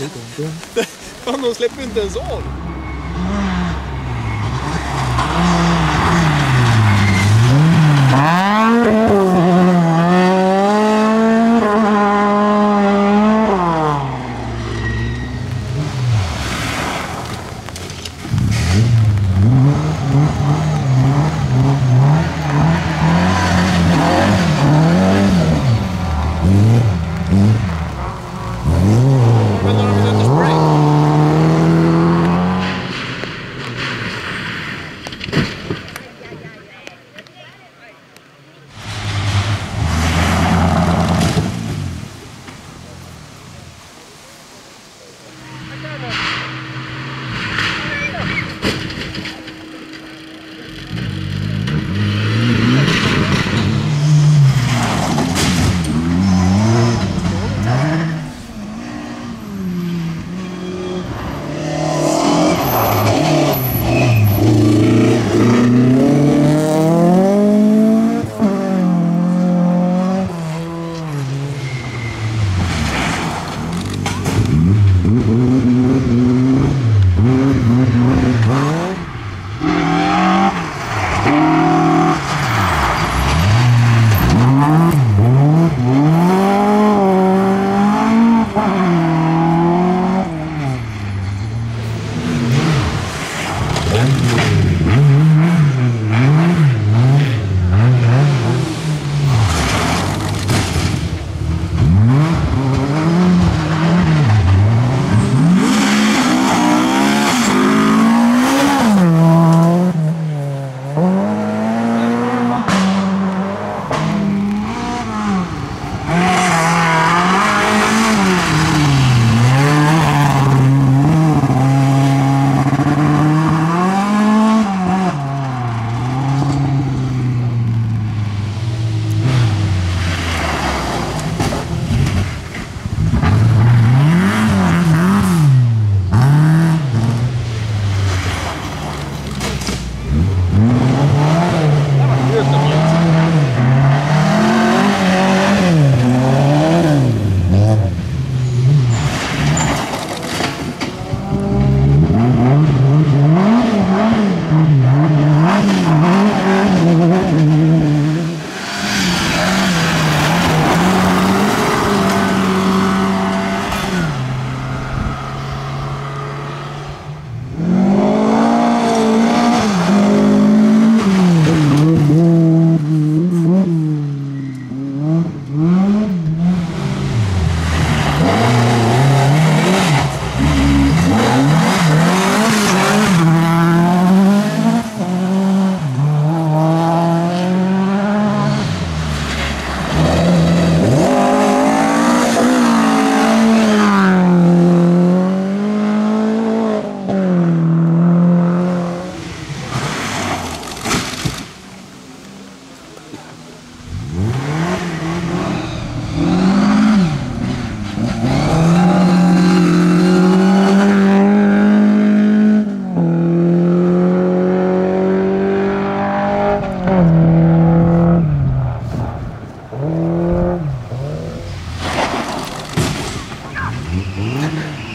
Dum, dum, dum. Fan, de släpper inte ens av. Mm-hmm. 何?